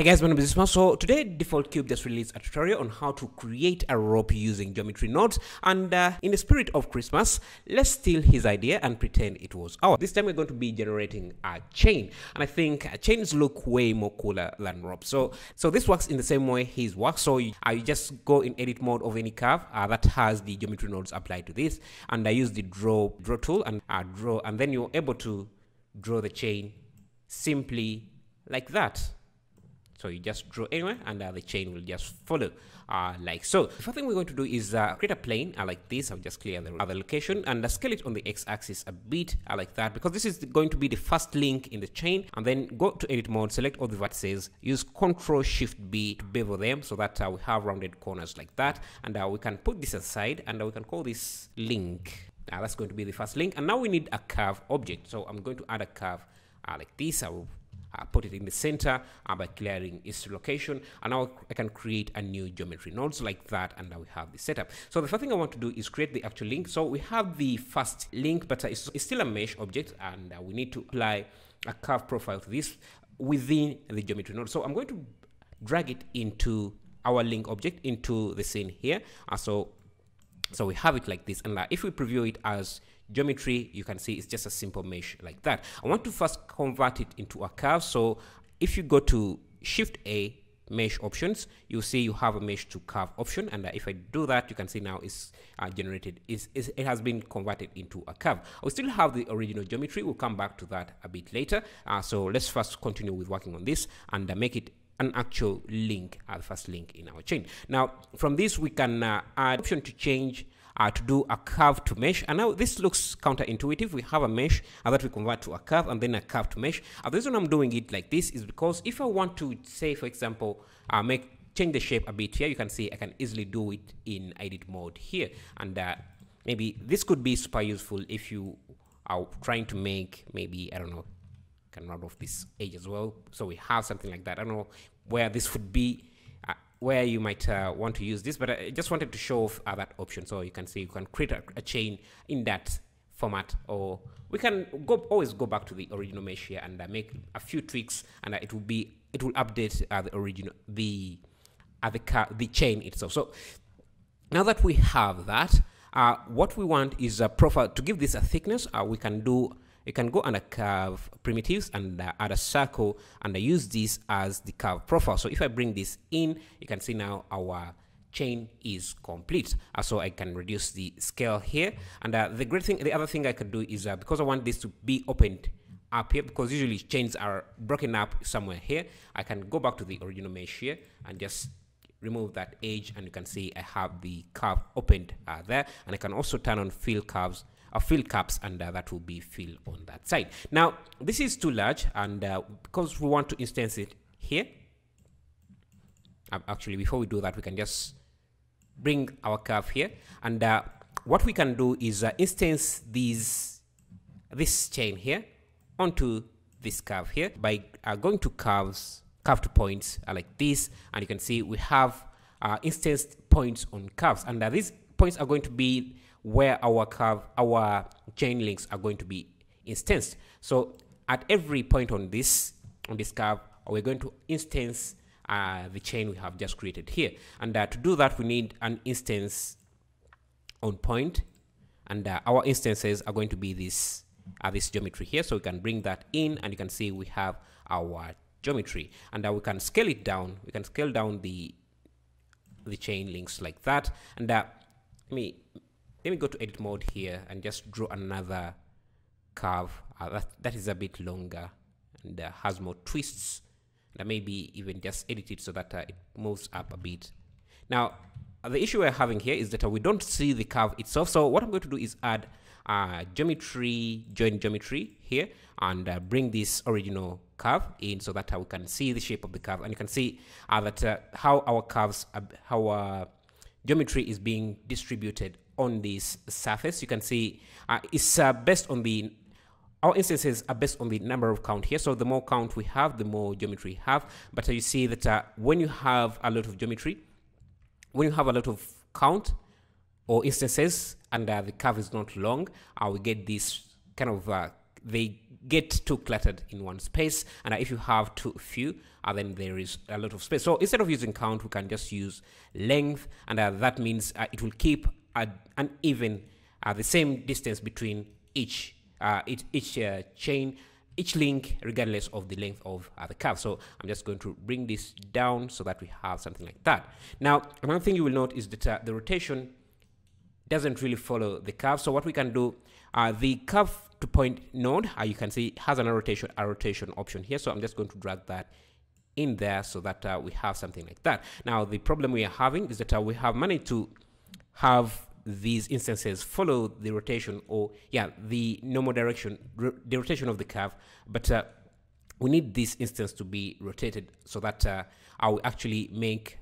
Hey guys, my name is Isma. So today Default Cube just released a tutorial on how to create a rope using geometry nodes and uh, in the spirit of Christmas, let's steal his idea and pretend it was ours. This time we're going to be generating a chain and I think chains look way more cooler than ropes. So so this works in the same way his works. So you, uh, you just go in edit mode of any curve uh, that has the geometry nodes applied to this and I use the draw draw tool and uh, draw and then you're able to draw the chain simply like that so you just draw anywhere and uh, the chain will just follow uh, like so. The first thing we're going to do is uh, create a plane uh, like this. I'll just clear the other location and uh, scale it on the x-axis a bit uh, like that because this is going to be the first link in the chain and then go to edit mode, select all the vertices, use Control Shift B to bevel them so that we have rounded corners like that and we can put this aside and we can call this link. Now that's going to be the first link and now we need a curve object. So I'm going to add a curve like this. I will uh, put it in the center uh, by clearing its location and now I can create a new geometry nodes like that and now we have the setup. So the first thing I want to do is create the actual link. So we have the first link but uh, it's, it's, still a mesh object and uh, we need to apply a curve profile to this within the geometry node. So I'm going to drag it into our link object into the scene here. Uh, so so we have it like this. And if we preview it as geometry, you can see it's just a simple mesh like that. I want to first convert it into a curve. So if you go to Shift A, mesh options, you see you have a mesh to curve option. And uh, if I do that, you can see now it's uh, generated, it has been converted into a curve. We still have the original geometry. We'll come back to that a bit later. Uh, so let's first continue with working on this and uh, make it an actual link, uh, the first link in our chain. Now, from this, we can uh, add option to change uh, to do a curve to mesh. And now this looks counterintuitive. We have a mesh uh, that we convert to a curve and then a curve to mesh. Uh, the reason I'm doing it like this is because if I want to say, for example, uh, make change the shape a bit here, you can see I can easily do it in edit mode here. And uh, maybe this could be super useful if you are trying to make maybe, I don't know, can run off this edge as well. So we have something like that. I don't know where this would be where you might uh, want to use this, but I just wanted to show off uh, that option. So you can see you can create a, a, chain in that format, or we can go always go back to the original mesh here and uh, make a few tweaks, and uh, it will be it will update uh, the original the uh, the the chain itself. So now that we have that, what we want is a profile to give this a thickness. we can do you can go under curve primitives and uh, add a circle and I use this as the curve profile. So if I bring this in, you can see now our chain is complete. Uh, so I can reduce the scale here. And uh, the great thing, the other thing I could do is uh, because I want this to be opened up here, because usually chains are broken up somewhere here, I can go back to the original mesh here and just remove that edge and you can see I have the curve opened uh, there and I can also turn on fill curves uh, fill caps and uh, that will be filled on that side. Now, this is too large and uh, because we want to instance it here, actually before we do that, we can just bring our curve here. And uh, what we can do is uh, instance these this chain here onto this curve here by uh, going to curves curve to points like this. And you can see we have instanced points on curves. And these points are going to be where our curve, our chain links are going to be instanced. So at every point on this on this curve, we're going to instance uh, the chain we have just created here. And uh, to do that, we need an instance on point. point, and uh, our instances are going to be this uh, this geometry here. So we can bring that in, and you can see we have our geometry, and uh, we can scale it down. We can scale down the the chain links like that, and uh, let me let me go to edit mode here and just draw another curve. Uh, that, that is a bit longer and uh, has more twists. And maybe even just edit it so that uh, it moves up a bit. Now uh, the issue we're having here is that uh, we don't see the curve itself. So what I'm going to do is add uh, geometry join geometry here and bring this original curve in so that we can see the shape of the curve. And you can see that how our curves how our geometry is being distributed on this surface. You can see uh, it's uh, based on the our instances are based on the number of count here. So the more count we have, the more geometry we have. But uh, you see that uh, when you have a lot of geometry, when you have a lot of count or instances and uh, the curve is not long, uh, we get this kind of they get too cluttered in one space and if you have too few uh, then there is a lot of space so instead of using count we can just use length and uh, that means uh, it will keep an even uh, the same distance between each uh, each, each uh, chain each link regardless of the length of the curve so i'm just going to bring this down so that we have something like that now another thing you will note is that the rotation doesn't really follow the curve so what we can do the curve to point node, uh, you can see has an rotation, a rotation option here. So I'm just going to drag that in there so that uh, we have something like that. Now, the problem we are having is that uh, we have managed to have these instances follow the rotation or yeah, the normal direction, the rotation of the curve, but uh, we need this instance to be rotated so that uh, I will actually make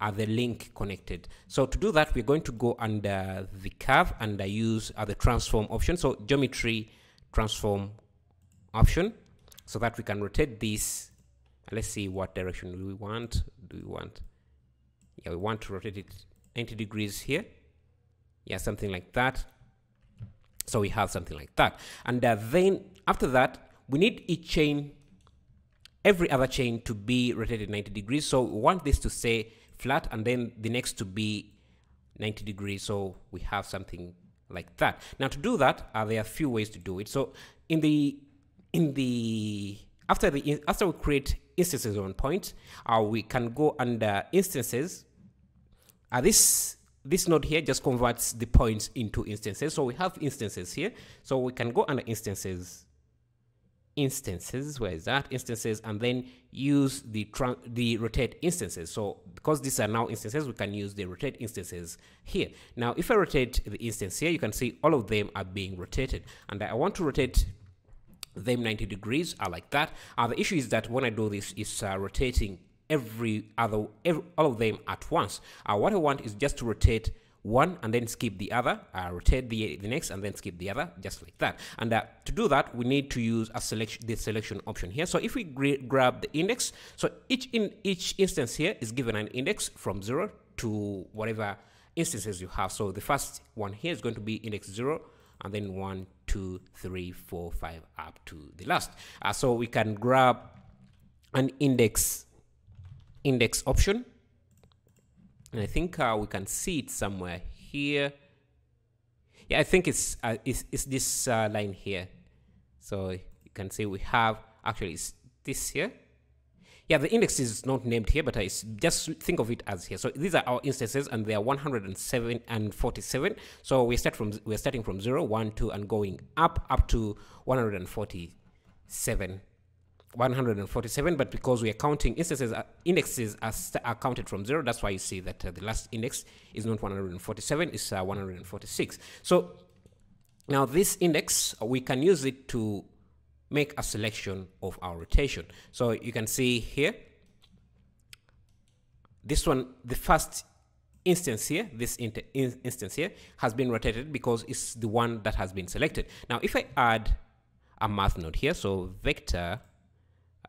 uh, the link connected. So to do that, we're going to go under the curve and uh, use uh, the transform option. So geometry transform option so that we can rotate this. Let's see what direction do we want. Do we want? Yeah, we want to rotate it 90 degrees here. Yeah, something like that. So we have something like that. And uh, then after that, we need each chain, every other chain to be rotated 90 degrees. So we want this to say flat and then the next to be 90 degrees so we have something like that now to do that uh, there are a few ways to do it so in the in the after the after we create instances on point uh, we can go under instances uh, this this node here just converts the points into instances. So we have instances here. So we can go under instances instances where is that? Instances and then use the the rotate instances. So because these are now instances we can use the rotate instances here. Now if i rotate the instance here you can see all of them are being rotated. And i want to rotate them 90 degrees I like that. Uh, the issue is that when i do this is uh, rotating every other every, all of them at once uh, what i want is just to rotate one and then skip the other, uh, rotate the, the next and then skip the other, just like that. And uh, to do that, we need to use a selection, the selection option here. So if we grab the index, so each in each instance here is given an index from zero to whatever instances you have. So the first one here is going to be index zero and then one, two, three, four, five, up to the last. Uh, so we can grab an index index option and I think uh, we can see it somewhere here. Yeah, I think it's uh, it's, it's this uh, line here. So you can see we have actually it's this here. Yeah, the index is not named here, but I just think of it as here. So these are our instances, and they are 107 and 47. So we start from we're starting from 0, 1, 2, and going up up to 147 147 but because we are counting instances uh, indexes are, are, counted from zero that's why you see that uh, the last index is not 147 it's uh, 146 so now this index uh, we can use it to make a selection of our rotation. So you can see here this one the first instance here this in instance here has been rotated because it's the one that has been selected. Now if i add a math node here so vector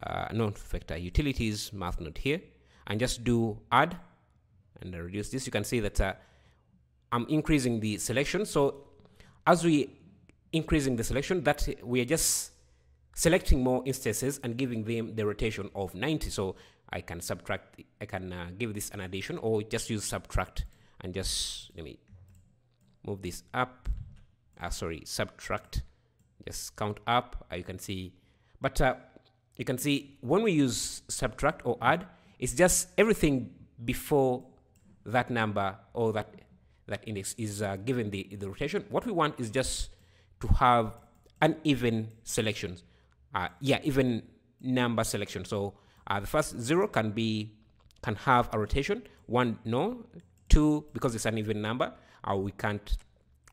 uh, not vector utilities math node here and just do add and reduce this. You can see that uh, I'm increasing the selection. So as we increasing the selection that we are just selecting more instances and giving them the rotation of 90 so I can subtract I can uh, give this an addition or just use subtract and just let me move this up. Uh, sorry subtract. Just count up. Uh, you can see but uh, you can see when we use subtract or add, it's just everything before that number or that that index is uh, given the, the rotation. What we want is just to have uneven selections. Uh, yeah, even number selection. So uh, the first zero can be can have a rotation. One no, two because it's an even number. Uh, we can't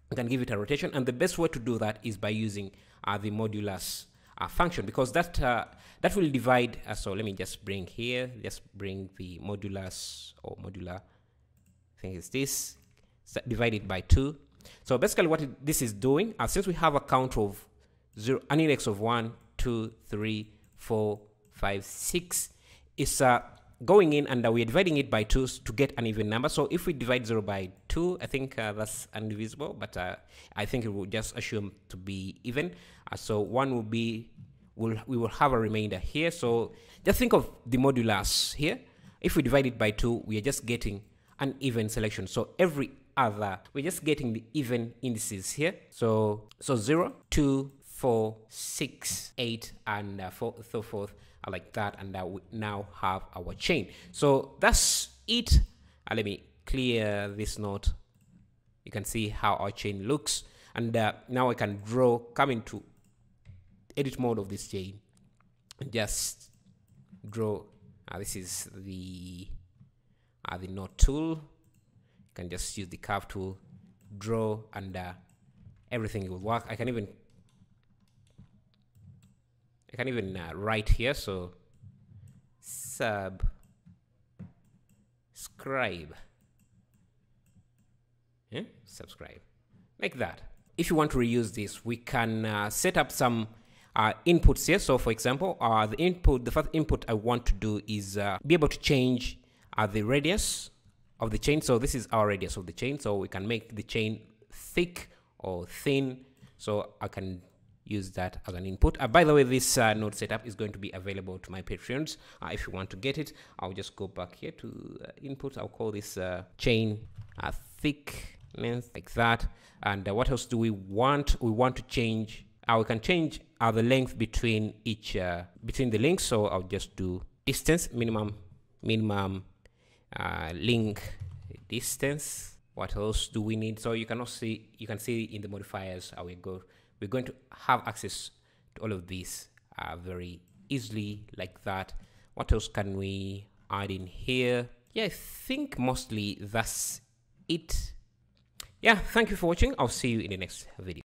we can give it a rotation, and the best way to do that is by using uh, the modulus uh, function because that uh, that will divide uh, so let me just bring here just bring the modulus or modular I think it's this so divide by 2 so basically what it, this is doing uh, since we have a count of zero an index of 1 2 3 4 5 6 it's uh going in and we're dividing it by 2 to get an even number. So if we divide 0 by 2, I think uh, that's indivisible, but uh, I think it will just assume to be even. Uh, so 1 will be, we'll, we will have a remainder here. So just think of the modulus here. If we divide it by 2, we are just getting an even selection. So every other, we're just getting the even indices here. So, so 0, 2, 4, 6, 8, and uh, so forth like that and uh, we now have our chain. So that's it. Uh, let me clear this node you can see how our chain looks. And uh, now I can draw come into edit mode of this chain. And just draw uh, this is the uh, the node tool. You can just use the curve tool draw and uh, everything will work. I can even I can even uh, write here so sub scribe. Yeah? subscribe. Like that. If you want to reuse this we can uh, set up some uh, inputs here. So for example uh, the input the first input I want to do is uh, be able to change uh, the radius of the chain. So this is our radius of the chain. So we can make the chain thick or thin. So I can use that as an input. Uh, by the way, this uh, node setup is going to be available to my Patreons. Uh, if you want to get it, I'll just go back here to uh, input. I'll call this uh, chain uh, thickness like that. And what else do we want? We want to change, we can change the length between each, between the links. So I'll just do distance, minimum, minimum link distance. What else do we need? So you can also see, you can see in the modifiers how will go we're going to have access to all of these uh, very easily like that. What else can we add in here? Yeah, I think mostly that's it. Yeah, thank you for watching. I'll see you in the next video.